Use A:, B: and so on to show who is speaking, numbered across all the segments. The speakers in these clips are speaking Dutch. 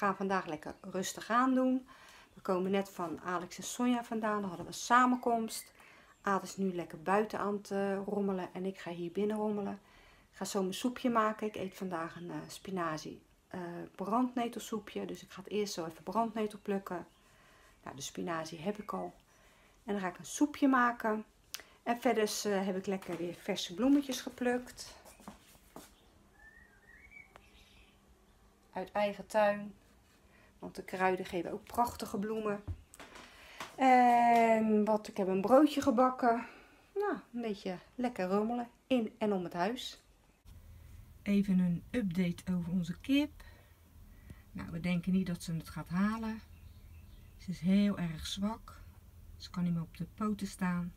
A: gaan vandaag lekker rustig aan doen. We komen net van Alex en Sonja vandaan. Dan hadden we een samenkomst. Aad is nu lekker buiten aan het uh, rommelen en ik ga hier binnen rommelen. Ik ga zo mijn soepje maken. Ik eet vandaag een uh, spinazie uh, brandnetelsoepje. Dus ik ga het eerst zo even brandnetel plukken. Nou, de spinazie heb ik al. En dan ga ik een soepje maken. En verder heb ik lekker weer verse bloemetjes geplukt. Uit eigen tuin. Want de kruiden geven ook prachtige bloemen. En wat, ik heb een broodje gebakken. Nou, een beetje lekker rommelen in en om het huis. Even een update over onze kip. Nou, we denken niet dat ze het gaat halen. Ze is heel erg zwak. Ze kan niet meer op de poten staan.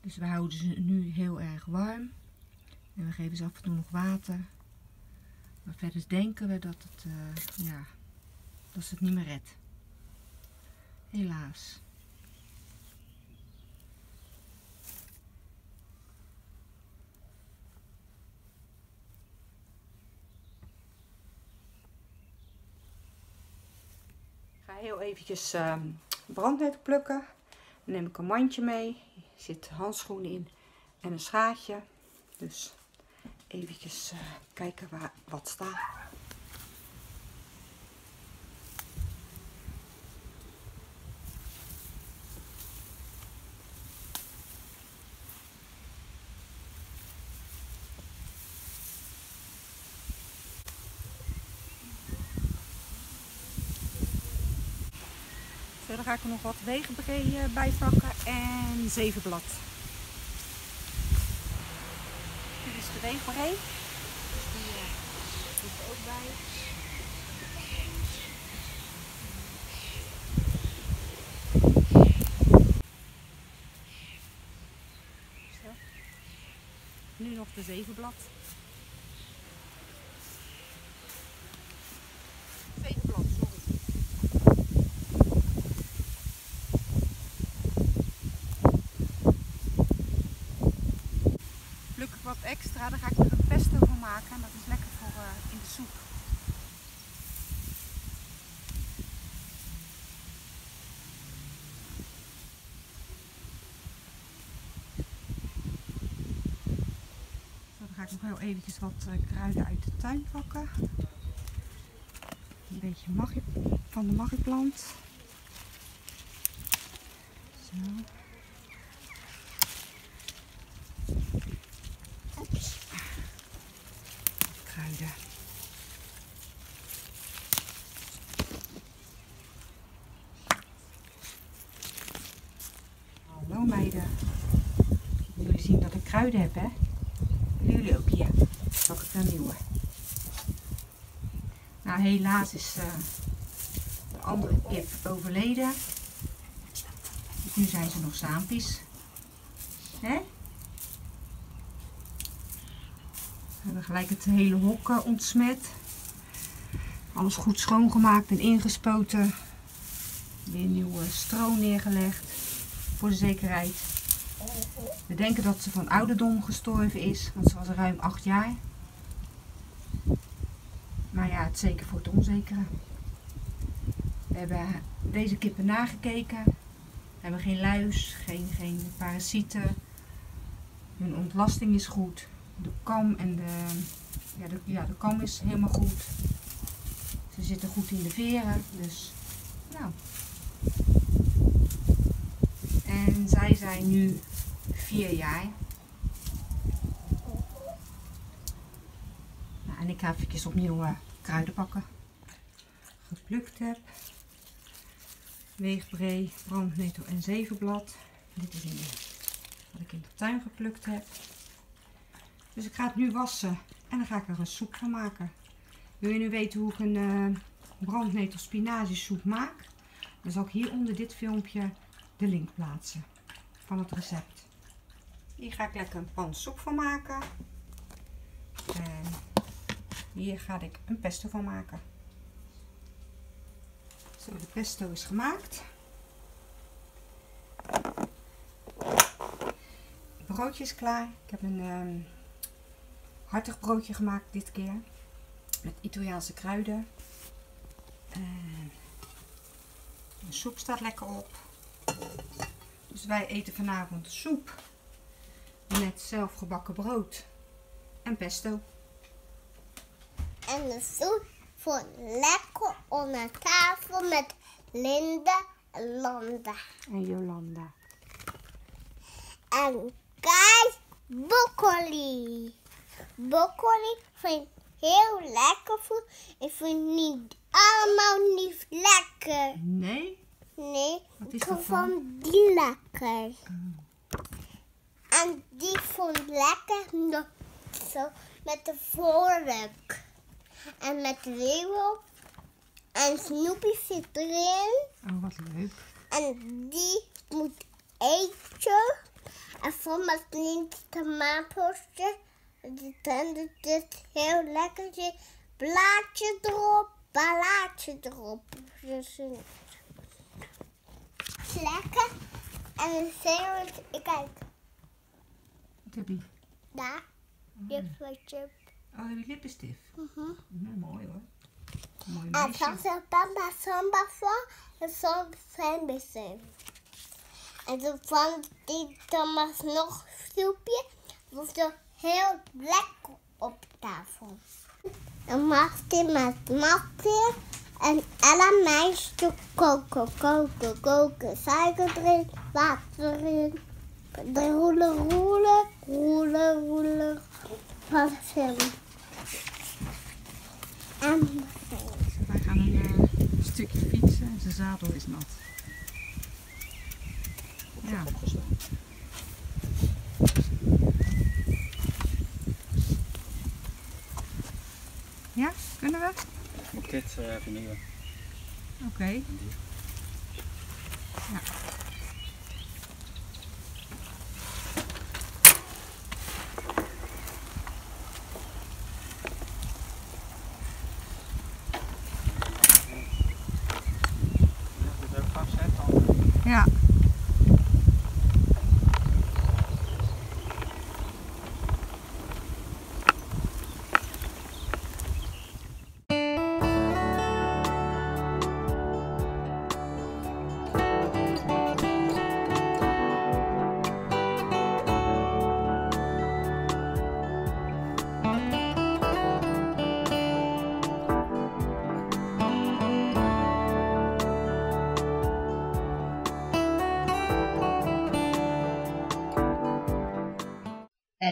A: Dus we houden ze nu heel erg warm. En we geven ze af en toe nog water. Maar verder denken we dat, het, uh, ja, dat ze het niet meer redt. Helaas. Ik ga heel eventjes uh, brandnetel plukken. Dan neem ik een mandje mee. Er zit handschoenen in en een schaatje. Dus eventjes uh, kijken waar wat staat. Verder ga ik er nog wat wegenbree eh, bij pakken en zevenblad. Dit is de wegenbree. Die uh, doe ik er ook bij. Zo. Nu nog de. Zevenblad, sorry. pluk ik wat dan ga ik er een pesto van maken en dat is lekker voor uh, in de soep. Ga ik nog heel eventjes wat uh, kruiden uit de tuin pakken. Een beetje van de magieplant. Zo. Hallo meiden. Jullie zien dat ik kruiden heb, hè? Jullie ook hier? Zal ik een nieuwe? Nou, helaas is uh, de andere kip overleden. Nu zijn ze nog saampies. Hè? We hebben gelijk het hele hok uh, ontsmet. Alles goed schoongemaakt en ingespoten. Weer nieuw stro neergelegd. Voor de zekerheid. We denken dat ze van ouderdom gestorven is. Want ze was ruim 8 jaar. Maar ja, het zeker voor het onzekere. We hebben deze kippen nagekeken. We hebben geen luis, geen, geen parasieten. Hun ontlasting is goed de kam en de, ja, de, kam is helemaal goed. Ze zitten goed in de veren, dus nou. En zij zijn nu vier jaar. Nou, en ik ga even opnieuw uh, kruiden pakken. Geplukt heb. Weegbree, brandnetel en zevenblad. Dit is wat ik in de tuin geplukt heb. Dus ik ga het nu wassen en dan ga ik er een soep van maken. Wil je nu weten hoe ik een uh, brandnetel spinaziesoep maak? Dan zal ik hier onder dit filmpje de link plaatsen van het recept. Hier ga ik lekker een pan soep van maken. En hier ga ik een pesto van maken. Zo, de pesto is gemaakt. Het broodje is klaar. Ik heb een... Um, hartig broodje gemaakt dit keer. Met Italiaanse kruiden. En de soep staat lekker op. Dus wij eten vanavond soep met zelfgebakken brood en pesto.
B: En de soep voor lekker onder tafel met Linda en Landa.
A: En Jolanda.
B: En kijk, broccoli. Broccoli vind ik heel lekker. Voor. Ik vind niet allemaal niet lekker.
A: Nee?
B: Nee, ik vond die lekker. En die vond ik lekker nog zo met de vork. En met de wereld. En Snoopy zit erin.
A: Oh, wat leuk.
B: En die moet eten. En voor mijn vriend tomaatpostje. En het is heel lekker. Zit blaadje erop, blaadje erop. Dus lekker. En dan zeggen we, kijk,
A: Wat heb je?
B: daar. Dit wat je.
A: Oh, lippenstift?
B: Mhm.
A: Nou, mooi hoor. Mooi
B: En dan zegt papa samba voor en soms zijn bezin. En toen vond die Thomas nog soepje. was er heel lekker op tafel. En Martin met Martin en Ella meisje koken, koken, koken. Suiker erin, water erin. Roelen, roelen, roelen, roelen. Van film. En
A: Wij gaan een eh, stukje fietsen en zijn zadel is nat. Ja. Ja, kunnen we?
C: Moet dit uh, vernieuwen.
A: Oké. Ja.
C: Ja.
A: Ja.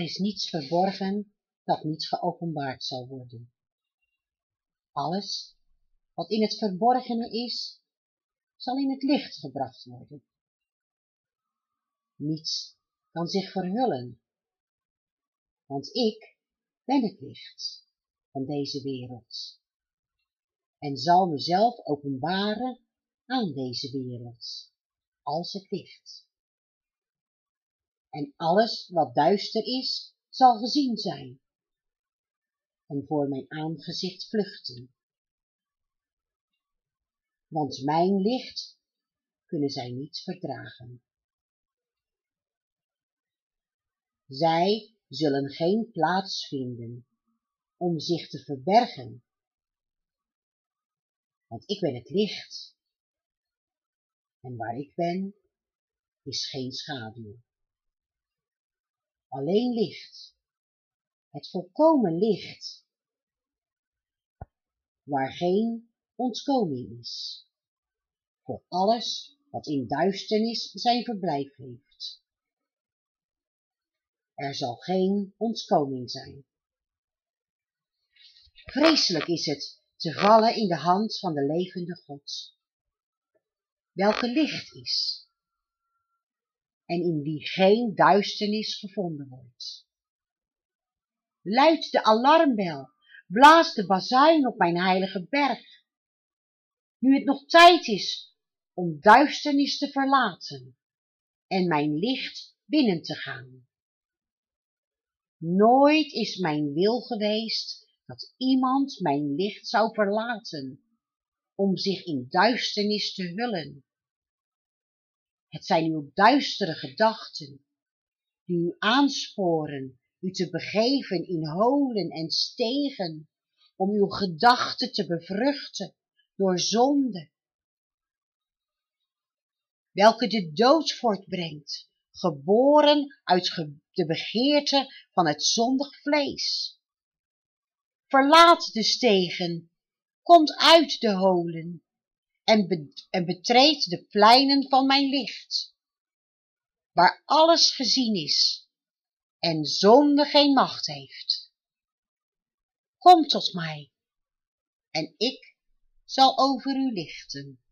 D: Is niets verborgen dat niet geopenbaard zal worden. Alles wat in het verborgene is, zal in het licht gebracht worden. Niets kan zich verhullen, want ik ben het licht van deze wereld en zal mezelf openbaren aan deze wereld als het licht. En alles wat duister is, zal gezien zijn en voor mijn aangezicht vluchten. Want mijn licht kunnen zij niet verdragen. Zij zullen geen plaats vinden om zich te verbergen, want ik ben het licht. En waar ik ben, is geen schaduw. Alleen licht, het volkomen licht, waar geen ontkoming is, voor alles wat in duisternis zijn verblijf heeft. Er zal geen ontkoming zijn. Vreselijk is het te vallen in de hand van de levende God, welke licht is en in wie geen duisternis gevonden wordt. Luid de alarmbel, blaas de bazuin op mijn heilige berg, nu het nog tijd is om duisternis te verlaten en mijn licht binnen te gaan. Nooit is mijn wil geweest dat iemand mijn licht zou verlaten om zich in duisternis te hullen. Het zijn uw duistere gedachten, die u aansporen u te begeven in holen en stegen, om uw gedachten te bevruchten door zonde, welke de dood voortbrengt, geboren uit de begeerte van het zondig vlees. Verlaat de stegen, komt uit de holen en, en betreed de pleinen van mijn licht, waar alles gezien is en zonde geen macht heeft. Kom tot mij en ik zal over u lichten.